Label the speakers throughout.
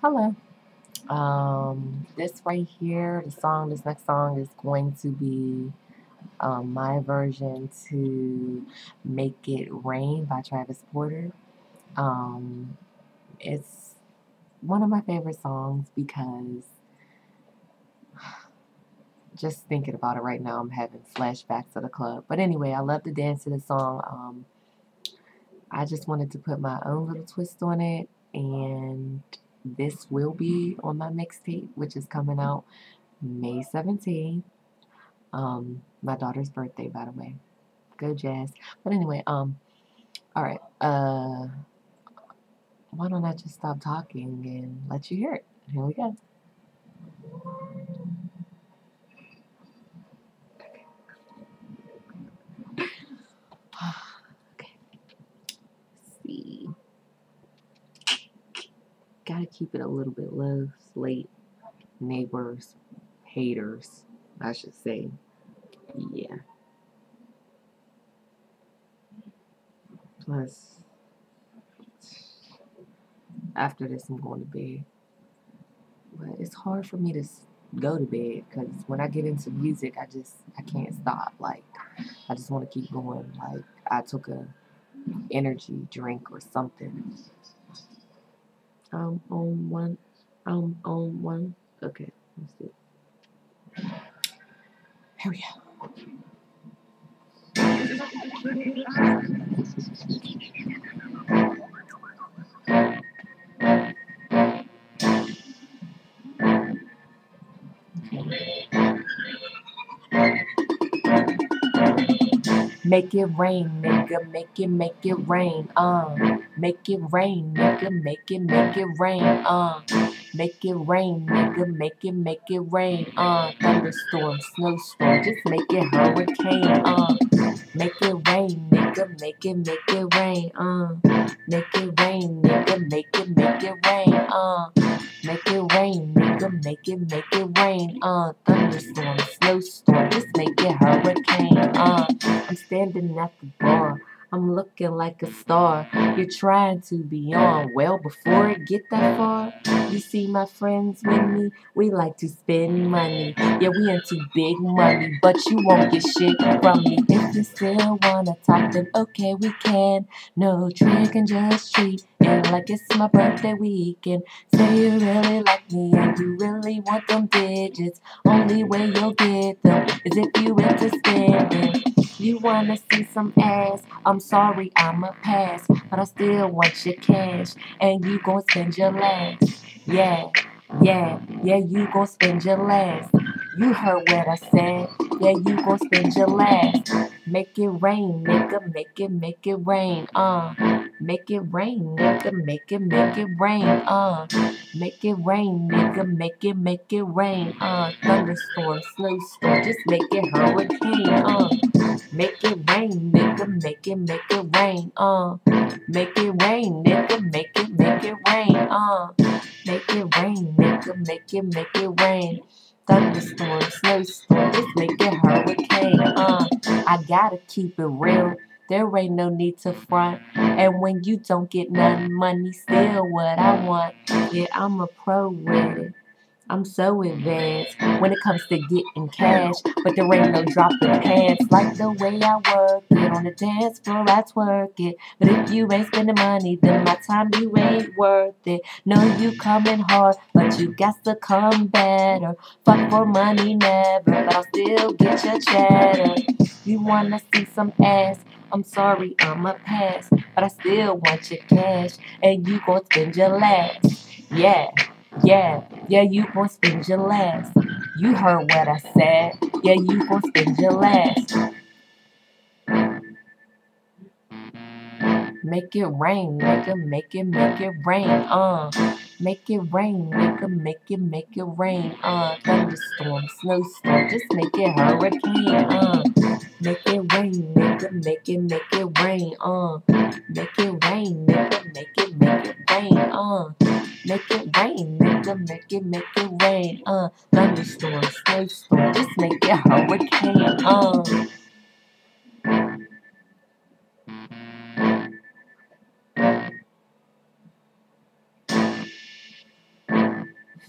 Speaker 1: Hello. Um, this right here, the song, this next song is going to be um, my version to Make It Rain by Travis Porter. Um, it's one of my favorite songs because just thinking about it right now, I'm having flashbacks of the club. But anyway, I love to dance to the song. Um, I just wanted to put my own little twist on it, and this will be on my mixtape, which is coming out May 17th. Um, my daughter's birthday, by the way. Go Jazz. But anyway, um, all right. Uh, why don't I just stop talking and let you hear it? Here we go. okay. Let's see. Gotta keep it a little bit low. Slate, neighbors, haters, I should say. Yeah. Plus, after this, I'm going to bed. But it's hard for me to go to bed because when I get into music, I just I can't stop. Like I just want to keep going. Like I took a energy drink or something. I'm on one. I'm on one. Okay, let's see. Here we go. Make it rain, nigga, make it, make it rain, uh. Make it rain, nigga, make it, make it rain, uh. Make it rain, nigga, make it, make it rain, uh. Thunderstorm, snowstorm, just make it hurricane, uh. Make it rain, nigga, make it, make it rain, uh. Make it rain, nigga, make it, make it rain, uh. Make it rain, nigga, make it, make it rain, uh. Thunderstorm, snowstorm, just make it hurricane, uh. I'm standing at the bar. I'm looking like a star. You're trying to be on. Well, before it get that far, you see my friends with me. We like to spend money. Yeah, we into big money, but you won't get shit from me. If you still wanna talk, then okay, we can. No trick and just treat it like it's my birthday weekend. Say you really like me and you really want them digits. Only way you'll get them is if you into spending. You wanna see some ass? I'm sorry, I'm a pass, but I still want your cash, and you gon' spend your last. Yeah, yeah, yeah, you gon' spend your last. You heard what I said. Yeah, you gon' spend your last. Make it rain, nigga, make it, make it rain, uh. Make it rain, nigga, make it, make it rain, uh. Make it rain, nigga, make it, make it rain, uh. Thunderstorm, snowstorm, just make it hurricane, uh. Make it rain, nigga, make it, make it rain, uh. Make it rain, nigga, make it, make it rain, uh. Make it rain, nigga, make it, make it rain. Thunderstorm, snowstorm, just make it hurricane, uh. I gotta keep it real. There ain't no need to front. And when you don't get none money, still what I want. Yeah, I'm a pro with it. I'm so advanced when it comes to getting cash, but there ain't no dropping pants. Like the way I work it on the dance floor, I twerk it. But if you ain't spending money, then my time you ain't worth it. Know you coming hard, but you got to come better. Fuck for money never, but I'll still get your cheddar. You wanna see some ass? I'm sorry, I'm a pass, but I still want your cash, and you gon' spend your last. Yeah. Yeah, yeah, you gon' spend your last. You heard what I said. Yeah, you gon' spend your last. Make it rain, nigga, make it, make it rain, uh. Make it rain, nigga, make it, make it rain, uh. Thunderstorm, snowstorm, just make it hurricane, uh. Make it rain, nigga, make it, make it rain, uh. Make it rain, nigga, make it, make it rain, uh. Make it rain, nigga, make it, make it rain, uh. Thunderstorm, snowstorm, just make it hurricane, uh.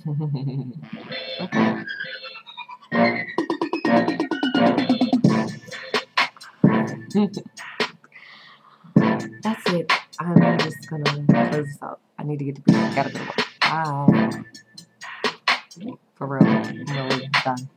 Speaker 1: Okay. That's it. I'm just gonna close this out. I need to get to bed. Gotta go. Bye. For real. I'm really done.